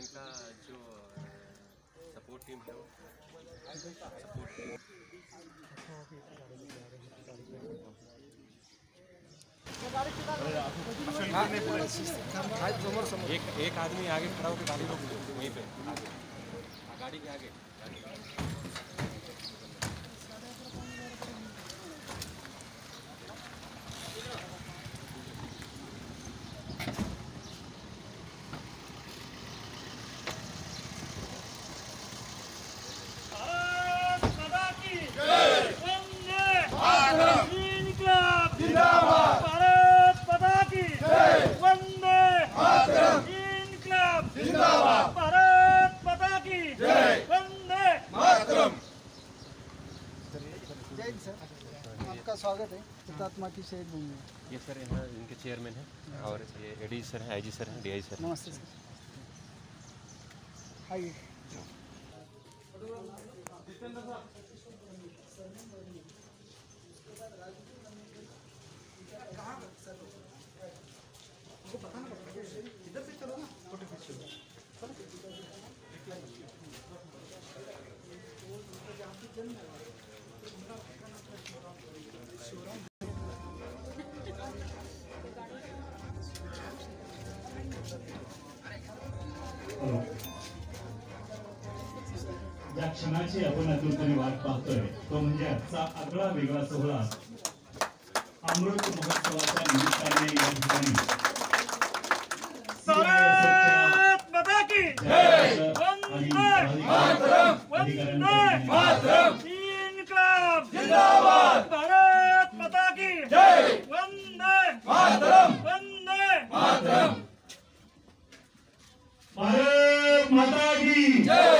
इनका जो support team है वो। सपोर्ट टीम एक एक आदमी आगे खड़ा होकर गाड़ी रोक वहीं पे। गाड़ी के आगे। भारत माता की वंदे मातरम इनकलाब जिंदाबाद भारत माता की वंदे मातरम इनकलाब जिंदाबाद भारत माता की वंदे जय हिंद सर आपका स्वागत है। हुतात्मा की शहीद भूमि में। ये सर यहाँ इनके चेयरमैन हैं और ये एडी सर हैं आईजी सर हैं डीआई सर नमस्ते सर। आइए। क्षणाची आपण आतुरतेने वाट पाहतोय. तो म्हणजे आजचा आगळा वेगळा सोहळा. अमृत महोत्सवाच्या निमित्ताने या ठिकाणी. भारत माता की वंदे मातरम इनकलाब! माता की वंदे! मातरम! वंदे! मातरम! भारत माता की भारत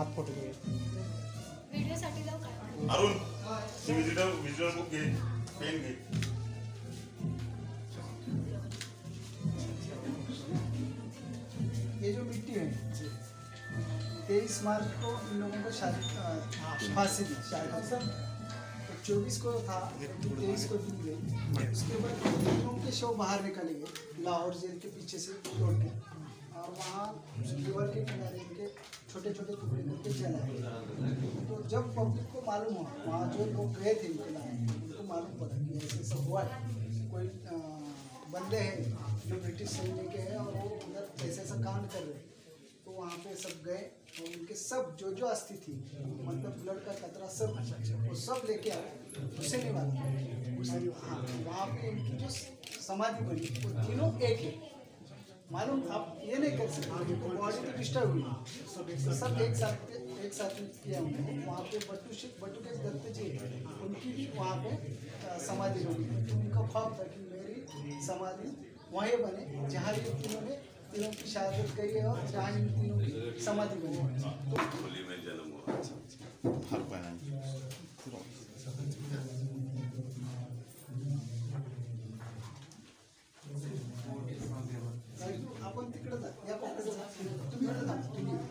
हात फ़ोटो घेऊया अरुण ते विजिटर बुक घे पेन घे. ये जो मिट्टी है तेईस मार्च को इन लोगों को शादी फांसी दी शायद सर चौबीस को था तेईस को दी। गई उसके बाद के शव बाहर निकाले गए लाहौर जेल के पीछे से तोड़ के। और वहाँ रिवर के किनारे इनके छोटे छोटे टुकड़े करके जलाए तो जब पब्लिक को मालूम हुआ, वहाँ जो लोग गए थे लाए उनको मालूम पड़ा कि ऐसे ऐसा हुआ है। कोई बंदे हैं जो ब्रिटिश सैन्य के हैं और वो उधर ऐसे ऐसा कांड कर रहे हैं। तो वहाँ पे सब गए और उनके सब जो जो अस्थि थी मतलब ब्लड का कतरा सब, वो सब लेके आए। नहीं मालूम। हाँ वहाँ पे इनकी जो समाधि बनी, वो तीनों एक है। मालूम आप ये नहीं कर सकते। बॉडी तो डिस्टर्ब हुई। सब सब एक साथ एक साथ किया उन्होंने वहाँ पे बटू शे- बटू के दत्त जी उनकी भी वहाँ पे समाधि बनी। तो उनका ख्वाब था कि मेरी समाधि वहीं बने जहाँ ये तीनों ने तीनों की शहादत करी है और जहाँ इन तीनों की समाधि बनी। है तो में जन्म हुआ हर पहना आपण तिकडे जा या पकडे जा तुम्ही इकडे जा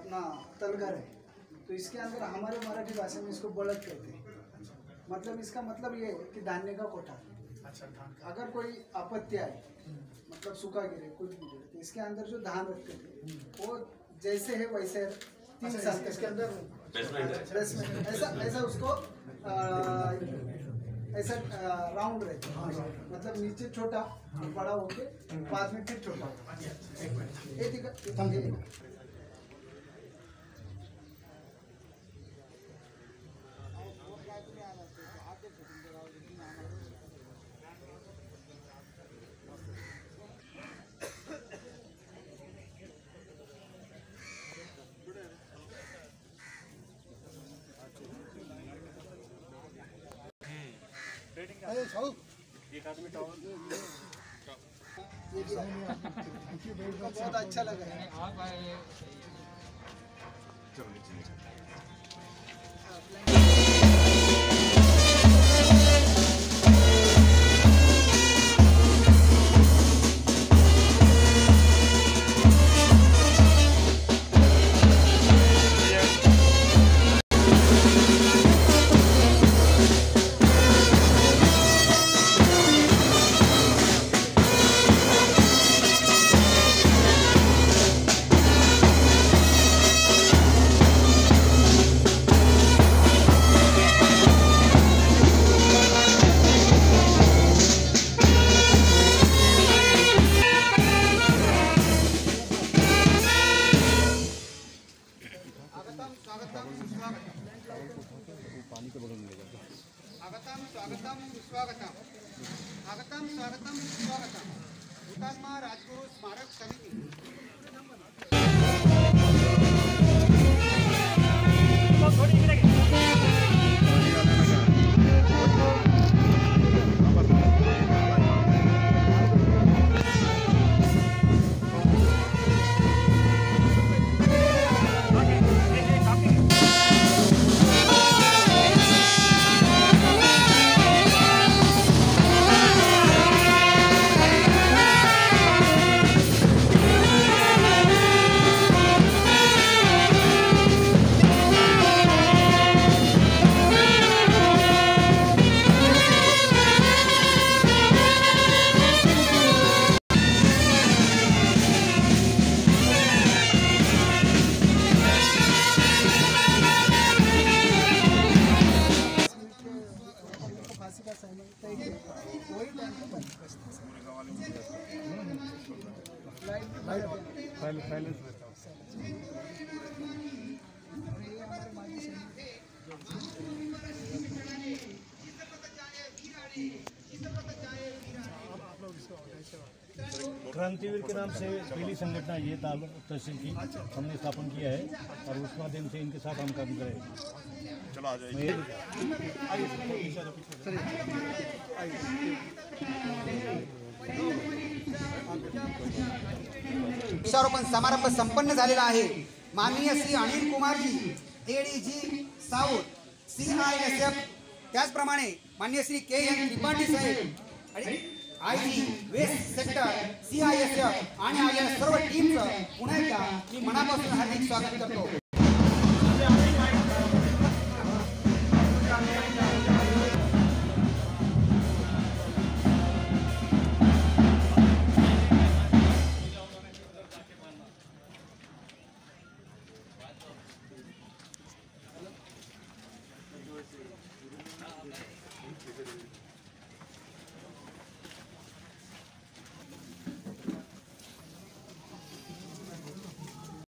अपना तलगर है। तो इसके अंदर हमारे मराठी भाषा में इसको बड़द कहते हैं। मतलब इसका मतलब ये है कि धान्य का कोठा अच्छा धान अगर कोई आपत्ति आए मतलब सूखा गिरे कुछ भी गिरे तो इसके अंदर जो धान रखते थे वो जैसे है वैसे तीन साल इसके अंदर बेसमेंट ऐसा ऐसा उसको आ, ऐसा राउंड रहता है। मतलब नीचे छोटा बड़ा होके बाद में फिर छोटा। ये दिखा ये बहुत अच्छा लगा। है चलो नीचे साइलेंस क्रांतिवीर के नाम से पहली संगठना ये ताल तहसील की हमने स्थापन किया है और उस माध्यम से इनके साथ हम काम करें। चलो आ जाइए। वृक्षारोपण समारंभ संपन्न झालेला आहे. माननीय Shri Anil Kumarji ADG south C I S F त्याचप्रमाणे माननीय श्री के एन त्रिपाठी साहेब आणि I G west sector C I S F आणि आय सर्व टीमचं पुन्हा एकदा मी मनापासून हार्दिक स्वागत करतो.